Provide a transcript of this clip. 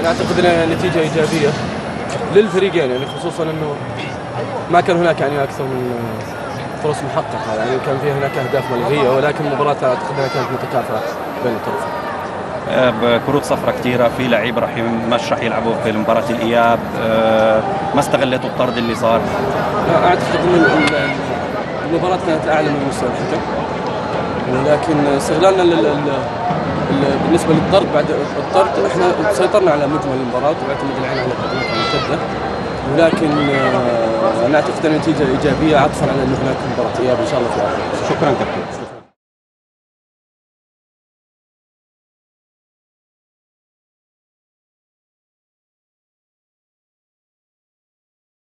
أنا أعتقد إنها نتيجة إيجابية للفريقين يعني خصوصا إنه ما كان هناك يعني أكثر من فرص محققة يعني كان في هناك أهداف ملغيه ولكن المباراه أعتقد إنها كانت متكافئه بين الطرفين. آه، بكروت صفراء كثيرة في لعيبة راح مش راح يلعبوا في مباراة الإياب. آه، ما استغليتوا الطرد اللي صار؟ أعتقد ان ال- ال- المباراة كانت أعلى من مستوى الحكم. ولكن استغلالنا بالنسبة للطرد بعد الطرد إحنا سيطرنا على مجمل المباراة واعتمد العين على الهجمات المرتده ولكن آه، أن النتيجة إيجابية عطفا على انه هناك مباراة إياب إن شاء الله في الآخر. شكرا كابتن